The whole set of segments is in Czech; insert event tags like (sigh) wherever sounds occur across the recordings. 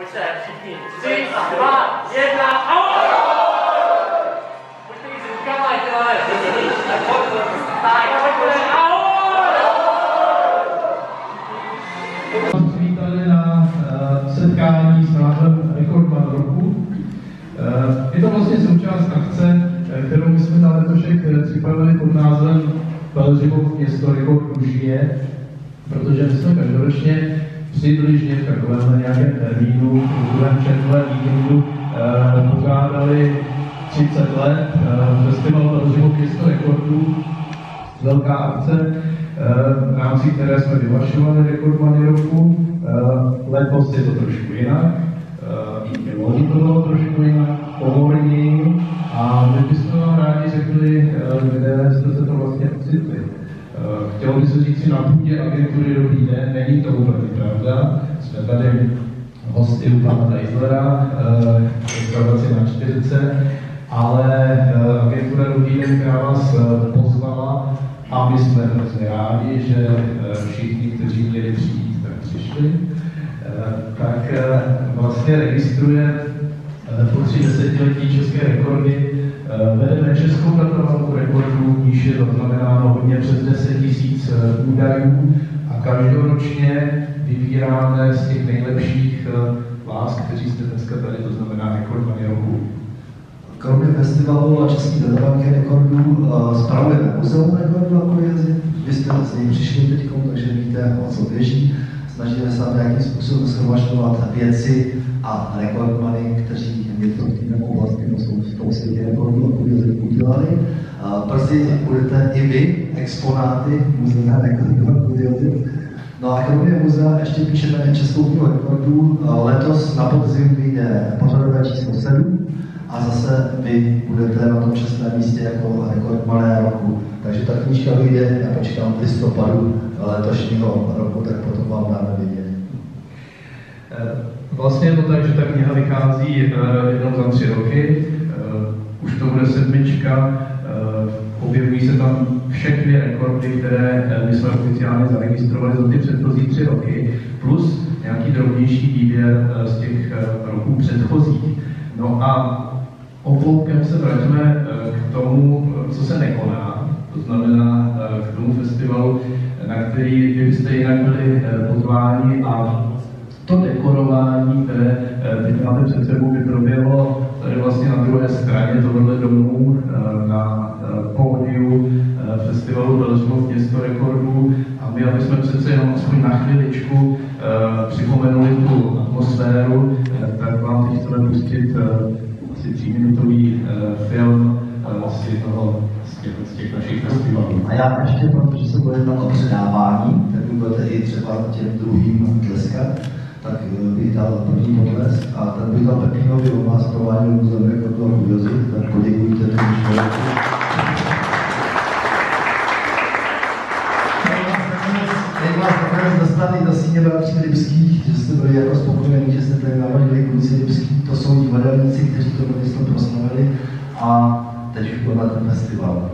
Pojďte, všichni. Tři, dva, jedna, ahoj! Pojďte jít s rukama, těle. Tak, pojďte, ahoj! Vítali na uh, setkání s názvem Rekordman roku. Uh, je to vlastně součást akce, eh, kterou my jsme na letošek eh, připravili pod názvem Pelřimov město rekord žije, protože my jsme každoročně přibližně v takovém nějakém termínu, v druhém červnovém víkendu, uh, pořádali 30 let uh, festival město rekordů, velká akce, eh, v rámci které jsme vyvašovali rekordmany roku. Eh, Letos je to trošku jinak, eh, i loni to bylo trošku jinak, pohodlněji a my bychom vám rádi řekli, eh, kde jste se to vlastně ocitli. Eh, Chtělo by se říct si na půdě agentury Dobrý den, není to úplně pravda. Jsme tady hosty u pana Deislera, eh, restauraci na 40, ale eh, agentura Dobrý den, která vás pozvala, a my jsme hrozně rádi, že všichni, kteří měli přijít, tak přišli, tak vlastně registruje po tři desetiletí české rekordy. Vedeme českou datovou rekordů, níž je zaznamenáno hodně přes 10 tisíc eh, údajů a každoročně vybíráme z těch nejlepších eh, vás, kteří jste dneska tady, to znamená rekordmany roku. Kromě festivalu a český dodávky rekordů uh, spravujeme muzeum rekordů a kuriozy. Vy jste z něj přišli teď, takže víte, o co běží. Snažíme se nějakým způsobem shromažďovat věci a rekordmany, kteří něco v této oblasti no, jsou v tom světě rekordů kuriozy udělali. Brzy budete i vy exponáty muzea rekordů. No a kromě muzea ještě píšeme Českou knihu rekordů. Letos na podzim vyjde pořadové číslo 7 a zase vy budete na tom čestném místě jako rekordmané roku. Takže ta knížka vyjde, já počítám v listopadu letošního roku, tak potom vám dáme vědět. Eh, Vlastně je to tak, že ta kniha vychází eh, jednou za tři roky, eh, už to bude sedmička, objevují se tam všechny rekordy, které eh, my jsme oficiálně zaregistrovali za ty předchozí tři roky, plus nějaký drobnější výběr eh, z těch eh, roků předchozích. No a obloukem se eh, k tomu, co se nekoná, to znamená k tomu festivalu, na který byste jinak byli pozváni a to dekorování, které teď máte před sebou, by proběhlo tady vlastně na druhé straně tohohle domu eh, na eh, pódiu eh, festivalu Belžmov město rekordů a my, aby jsme přece jenom aspoň na chviličku připomenuli tu atmosféru, tak vám teď chceme pustit asi tříminutový film eh, z jednoho z těch, z těch našich festivalů. A já ještě, protože se bude o předávání, tak budete i třeba těm druhým tleskat, tak eh, bych dal první potlesk a ten by tam Pepínovi u vás prováděl muzeum rekordu a kuriozit, tak poděkujte tomu člověku. Teď vás nakonec dostali do síně bratří Lipských, že jste byli jako spokojení, že jste tady navadili kluci Lipský, to jsou divadelníci, kteří to město proslavili a teď už na ten festival.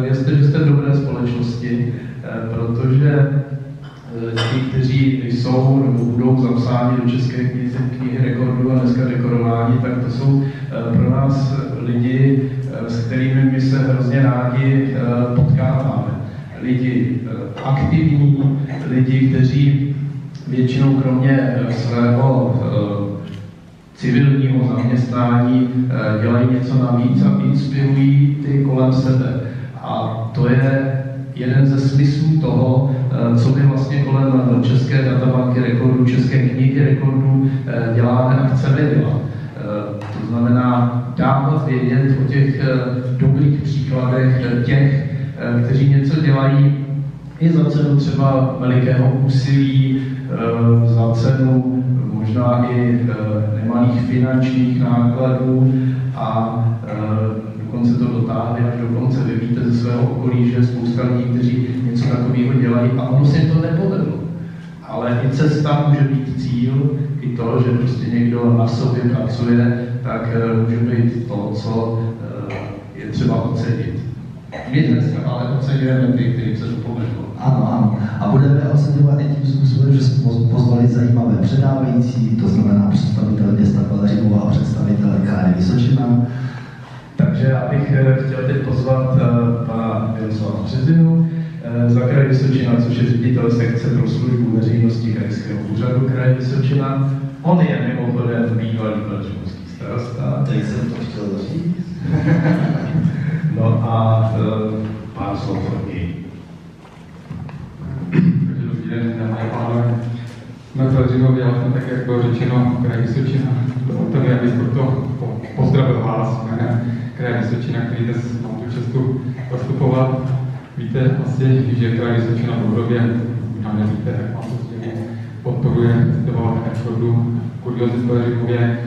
Věřte, že jste v dobré společnosti, protože ti, kteří jsou nebo budou zapsáni do České knihy, knihy rekordů a dneska dekorování, tak to jsou pro nás lidi, s kterými my se hrozně rádi potkáváme. Lidi aktivní, lidi, kteří většinou kromě svého civilního zaměstnání dělají něco navíc a inspirují ty kolem sebe. A to je jeden ze smyslů toho, co my vlastně kolem České databanky rekordů, České knihy rekordů děláme a chceme dělat. To znamená dávat vědět o těch dobrých příkladech těch, kteří něco dělají i za cenu třeba velikého úsilí, za cenu možná i nemalých finančních nákladů a dokonce to dotáhli až do konce. Vy víte ze svého okolí, že spousta lidí, kteří něco takového dělají a ono se jim to nepovedlo. Ale i cesta může být cíl, i to, že prostě někdo na sobě pracuje, tak může být to, co je třeba ocenit. My dneska ale oceňujeme ty, kterým se to povedlo. Ano, ano. A budeme oceňovat i tím způsobem, že jsme pozvali zajímavé předávající, to znamená představitele města Peleřimova a představitele kraje Vysočina. Takže já bych chtěl teď pozvat pana Miroslava Březinu za kraj Vysočina, což je ředitel sekce pro službu veřejnosti krajského úřadu kraje Vysočina. On je mimochodem bývalý peleřimovský starosta. Teď jsem to chtěl říct. (laughs) no a pár slov od něj. Dobrý den, dámy a pánové. V Pelřinově, já jsem tak, jak bylo řečeno, kraj Vysočina. Dovolte mi, abych proto pozdravil vás jménem kraje Vysočina, který dnes mám tu čestu zastupovat. Víte asi, že kraj Vysočina dlouhodobě, možná nevíte, jak vám to sdělí, podporuje festival rekordu Kuriozit v Pelřinově,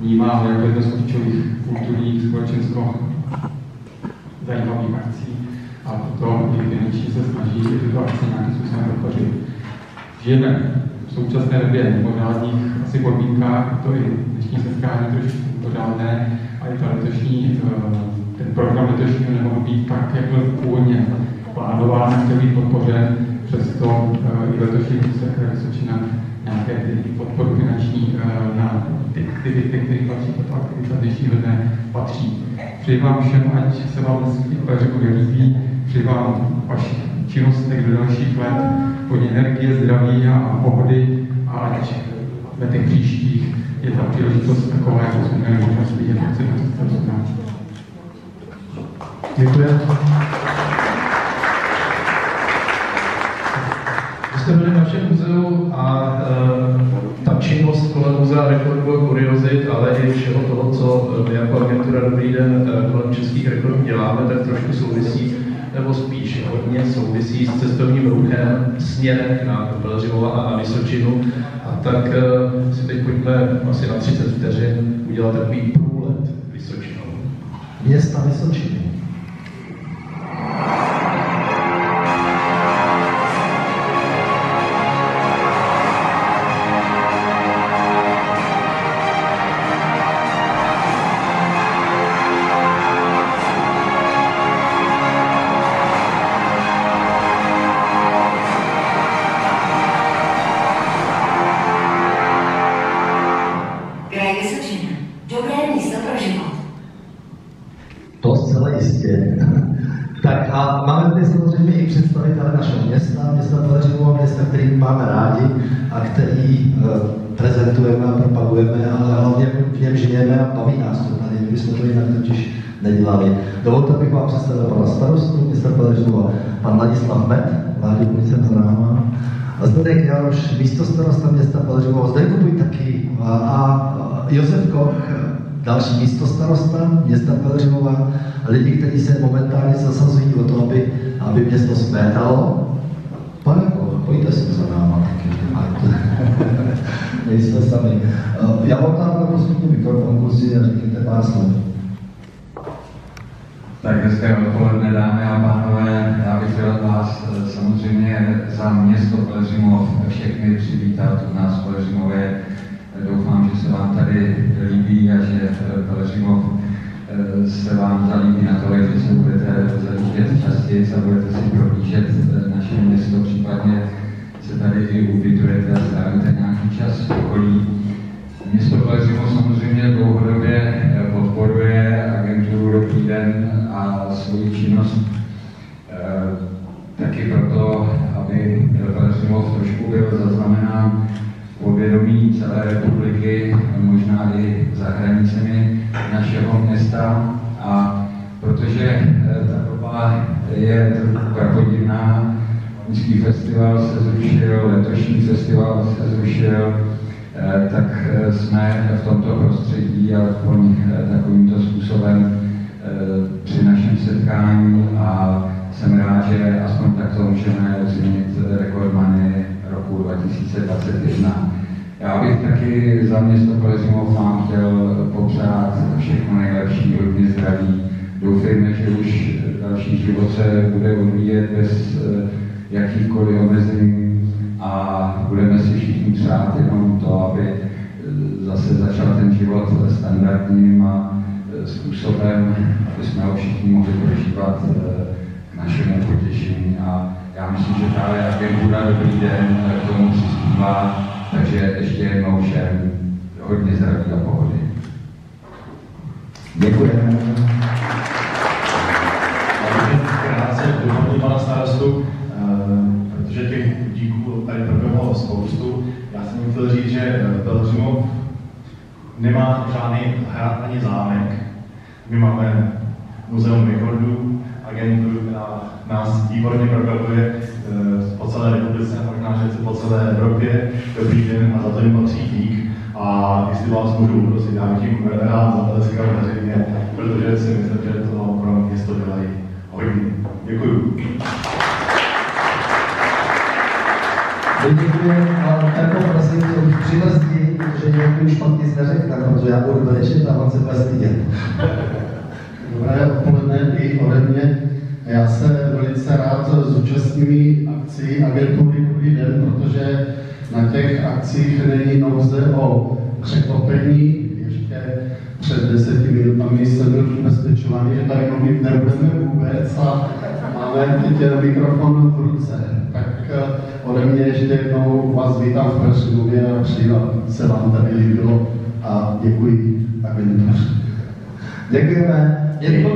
vnímá jako jedno z klíčových kulturních, společensko zajímavých akcí a proto i finančně se snaží tyto akce nějakým způsobem podpořit. Žijeme v současné době v mimořádných asi podmínkách, to i dnešní setkání trošku mimořádné a i ta letošní, ten program letošního nemohl být tak, jak byl původně plánován, chtěl být podpořen, přesto i letošní se kraj Vysočina nějaké ty podporu finanční na ty aktivity, které patří, tato aktivita dnešního dne patří. Přeji vám všem, ať se vám řeku líbí, přeji vám vaši činnostech do dalších let, hodně energie, zdraví a pohody a ať ve těch příštích je ta příležitost taková, jako jsme měli možnost vidět v roce 2017. Děkuji. Vy jste byli v našem muzeu a e, ta činnost kolem muzea rekordů a kuriozit, ale i všeho toho, co my jako agentura Dobrý den kolem českých rekordů děláme, tak trošku souvisí, nebo spíš hodně souvisí s cestovním ruchem směrem k nám do Pelřimova a na Vysočinu. A tak e, si teď pojďme asi na 30 vteřin udělat takový průlet Vysočinou. Města Vysočiny. Máme rádi a který uh, prezentujeme a propagujeme, ale hlavně v něm žijeme a baví nás to tady. My bychom to jinak totiž nedělali. Dovolte, abych vám představil pana starostu města Peleřimova, pan Ladislav Met, vládě ulicem známá, a Zdeněk Jaroš, místo starosta města Peleřimova, Zdeňku taky, a, a Josef Koch, další místo starosta města Pelřimova lidi, kteří se momentálně zasazují o to, aby, aby město smétalo. Pane, pojďte si za náma taky. (laughs) Nejsme sami. Eh, Já vám dám postupně mikrofon, kluci, a řekněte pár slov. Tak hezké odpoledne, dámy a pánové. Já bych chtěl vás eh, samozřejmě za město Pelřimov všechny přivítat u nás v Pelřimově. Doufám, že se vám tady líbí a že eh, Pelřimov eh, se vám zalíbí natolik, že se budete zalíbit častěji a budete si prohlížet naše město, případně se tady i ubytujete a strávíte nějaký čas v okolí. Město Pelřimov samozřejmě dlouhodobě podporuje agenturu Dobrý den a svoji činnost e, taky proto, aby Pelřimov trošku byl zaznamenán povědomí celé republiky, možná i za hranicemi našeho města. A protože e, ta doba je trochu prapodivná, Loňský festival se zrušil, letošní festival se zrušil, Eh, tak eh, jsme v tomto prostředí alespoň eh, takovýmto způsobem při našem setkání a jsem rád, že aspoň takto můžeme ocenit rekordmany roku 2021. Já bych taky za město Pelezimov vám chtěl popřát všechno nejlepší, hodně zdraví. Doufejme, že už další život se bude odvíjet bez jakýchkoliv omezení a budeme si všichni přát jenom to, aby eh, zase začal ten život standardním a eh, způsobem, aby jsme ho všichni mohli prožívat eh, k našemu potěšení. A já myslím, že právě agentura Dobrý den k tomu přispívá, takže ještě jednou všem hodně zdraví a pohody. Děkujeme. Tady proběhlo spoustu. Já jsem chtěl říct, že Pelřimov nemá žádný hrad ani zámek. My máme muzeum rekordů, agenturu, která nás výborně propaguje po celé republice, možná že po celé Evropě. Dobrý den a za to jim patří dík. A jestli vás můžu uprosit, já bych jim rád zatleskal veřejně, protože si myslím, že to pro město dělají hodně. Děkuju. A tak prosím už přibrzdí, protože někdo špatně neřekne, protože já budu brečet a on se bude stydět. Dobré odpoledne i ode mě. Já se velice rád zúčastním akcí agentury Dobrý den, protože na těch akcích není nouze o překvapení. Ještě před deseti minutami jsem byl ubezpečovaný, že tady mluvit nebudeme vůbec a máme teď mikrofon v ruce. Tak ode mě ještě jednou vás vítám v Prašinově a přeji, aby se vám tady líbilo a děkuji agentuře. Děkujeme. Mě to,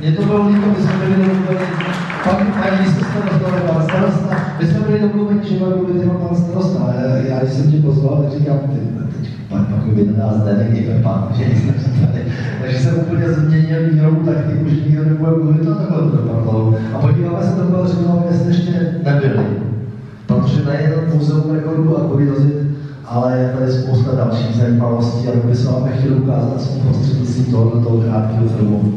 mě to bylo líto, my jsme byli domluveni, pan, paní místo starosta, pan starosta, my jsme byli domluveni, že bude mluvit jenom pan starosta. Já, já když jsem tě pozval, tak říkám, ty, teď pan pak mi nás nenechej, ten pán, že nic nepřipadne. Takže jsem úplně změnil mírovou taktiku, že nikdo nebude mluvit, a takhle to dopadlo. A podíváme se do toho, jestli ještě nebyli. Protože nejenom muzeum rekordu a kuriozit, ale je tady spousta dalších zajímavostí a my bychom vám chtěli ukázat svým prostřednictvím tohoto krátkého filmu.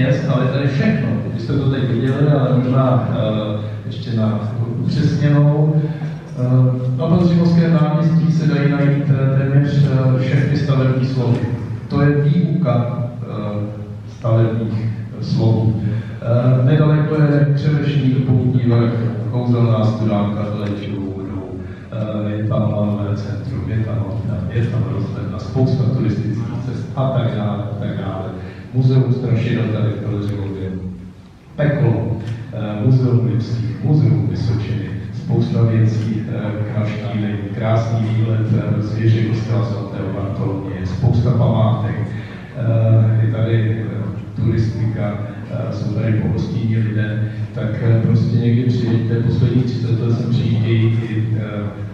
Peněz, ale tady všechno. Vy jste to teď viděli, ale možná uh, ještě na upřesněnou. Uh, na Podřimovském náměstí se dají najít téměř všechny stavební slovy. To je výuka uh, stavebních slovů. Nedaleko je Křevešník, Poutní vrch, kouzelná studánka uh, je tam lanové centrum, je tam je tam rozhledna, spousta turistických cest a tak dále, a tak dále. Muzeum strašidel tady v Pelřimově, peklo, eh, muzeum lidských, muzeum Vysočiny, spousta věcí k navštívení, krásný výlet eh, z věže kostela svatého Bartoloměje, spousta památek, eh, je tady turistika, jsou tady pohostinní lidé, tak prostě někdy přijeďte, posledních 30 let sem přijíždějí i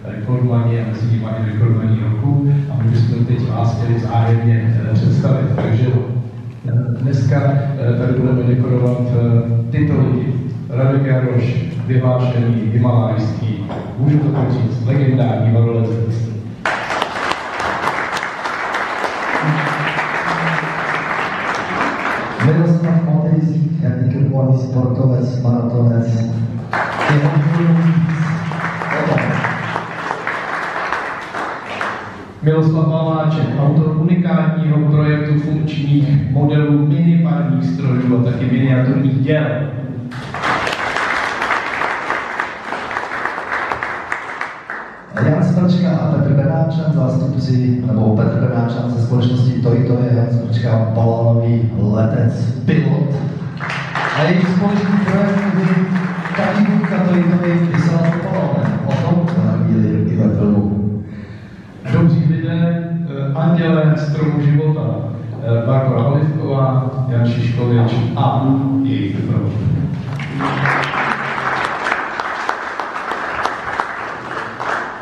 rekordmani a mezi nimi i rekordmani roku a my bychom teď vás chtěli zájemně představit. Takže dneska tady budeme dekorovat tyto lidi. Radek Jaroš, vyhlášený, himalajský, můžu to říct, legendární varolezec. Miroslav Maláček, autor unikátního projektu funkčních modelů miniparních strojů a taky miniaturních děl. Jan Smrčka a Petr Benáčan, zástupci, nebo Petr Benáčan ze společnosti Toy to je Jan Smrčka, balónový letec, pilot. A jejich společný projekt, Toy vysela to balónem. O tom jsme viděli i ve filmu. Dobří lidé, anděle stromu života, Barbara Olivková, Jan Šiškovič a jejich doprovod.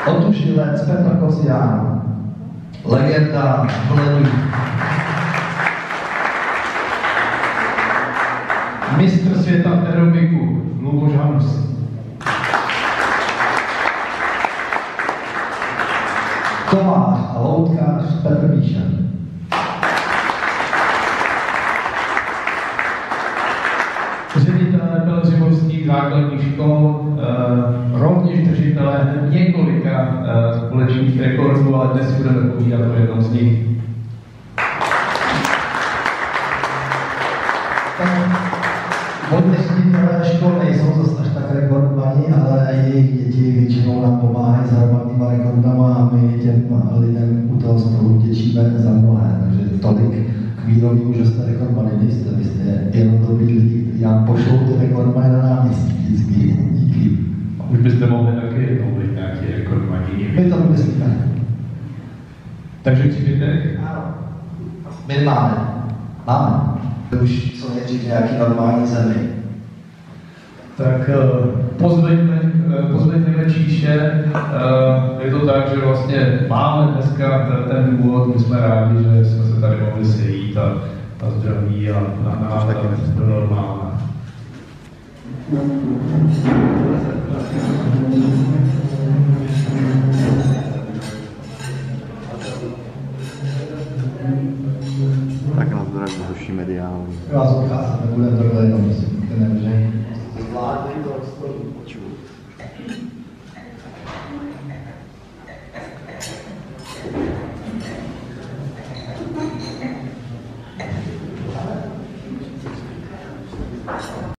Otužilec Petr Kozián, legenda vledu. Mistr světa v aerobiku, Luboš Hanus. Kovář a loutkář Petr Míšan. Ředitelé Pelřimovských základních škol, eh, rovněž držitelé několika eh, společných rekordů, ale dnes budeme povídat o jednom z nich. Oni ředitelé škol nám pomáhají s hromadnýma rekordama a my těm lidem u toho stolu děčíme za mnohé. Takže tolik k mírovému, že jste rekordmany nejste. Vy jste jenom dobrý lidi, kteří nám pošlou ty rekordmany na náměstí vždycky. Díky. Už byste mohli taky jednou být nějaký rekordmaní. My to vymyslíme. Takže příběh? Ano. My máme. Máme. Už co nejdřív nějaký normální zemi. Tak pozveďme, eh, pozveďme Číše. Je to tak, že vlastně máme dneska ten důvod, my jsme rádi, že jsme se tady mohli sejít a, a zdraví a na nás do normálna. Tak nás zdraví duší mediální. Vás odcházet nebudeme takhle jenom, si nemůže. Zvládli to,